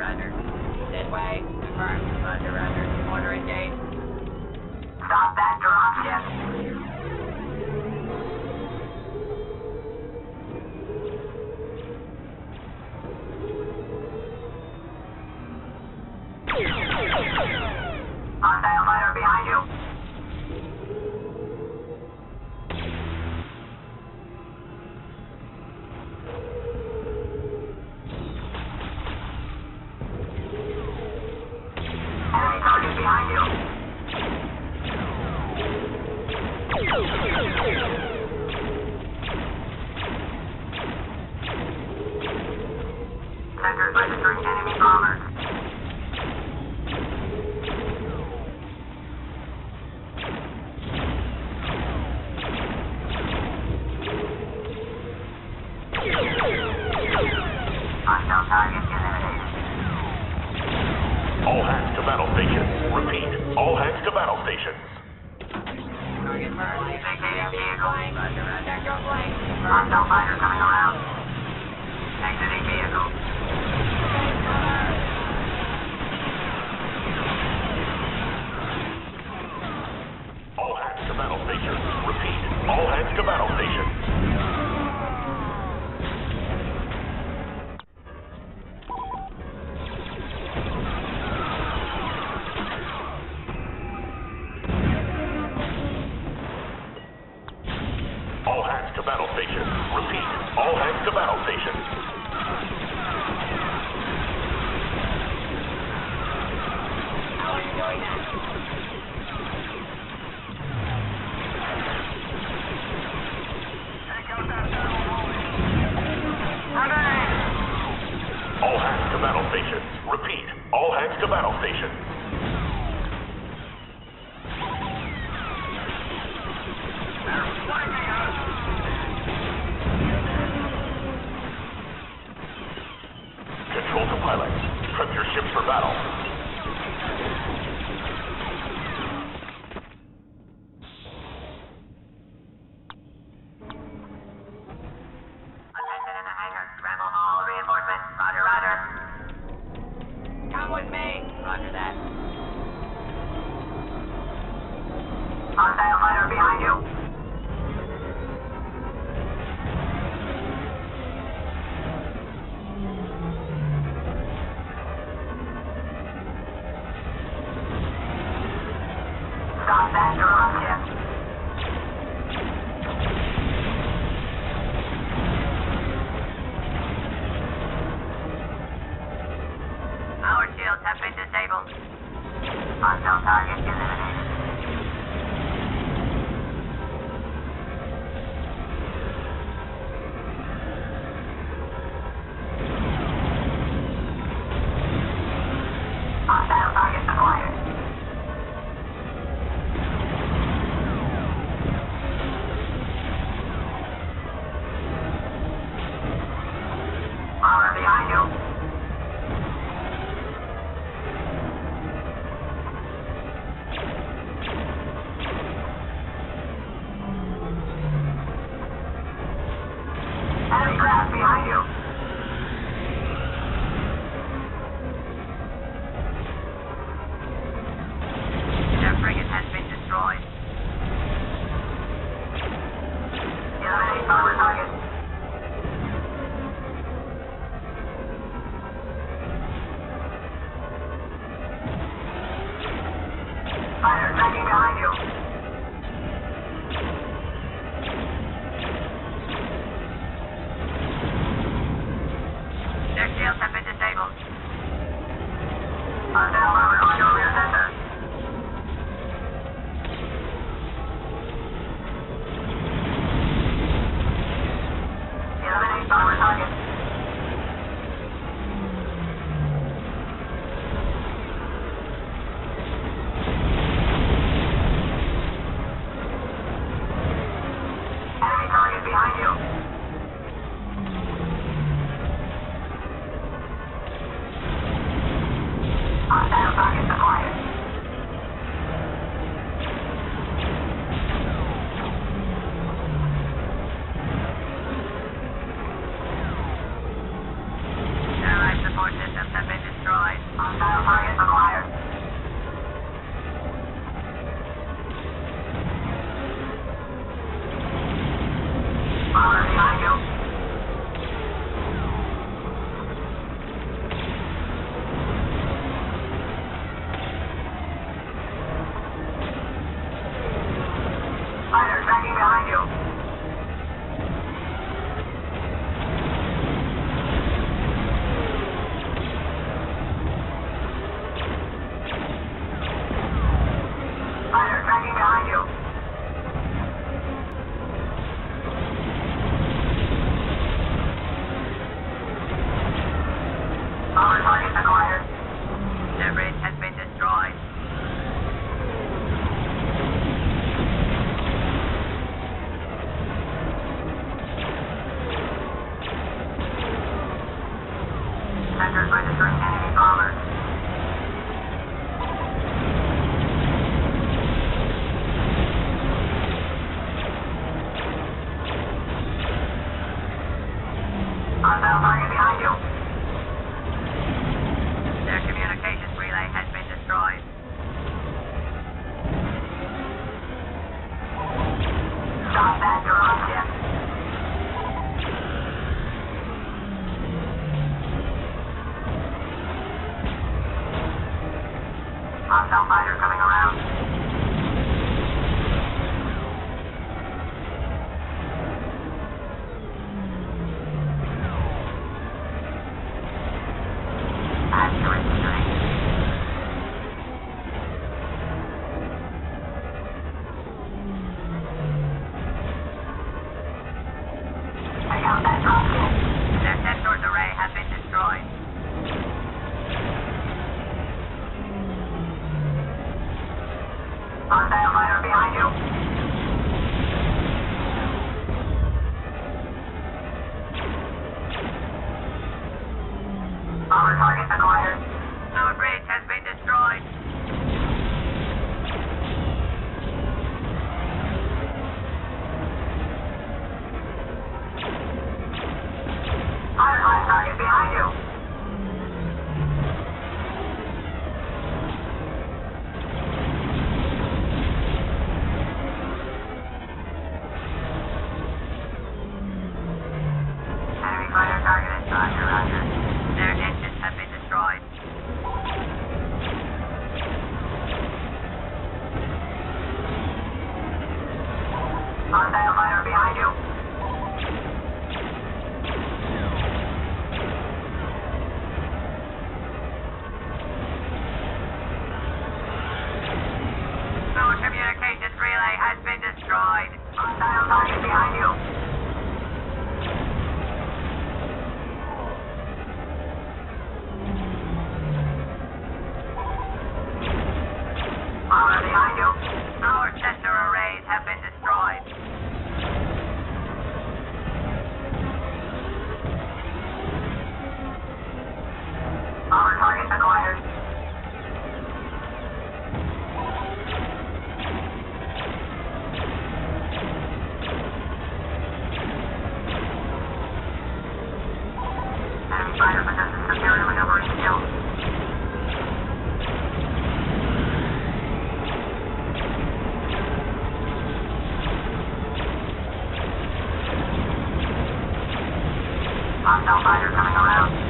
surrender. Midway, confirm, surrender, order engaged. Stop that drop dropship! Repeat, all hands to battle stations. Target for vehicle. Roger, roger, go blank. Hostile fighter coming. have been disabled. Unknown target eliminated. Alpha. Thank you. Hostile fighter coming around. Hostile fighter coming around.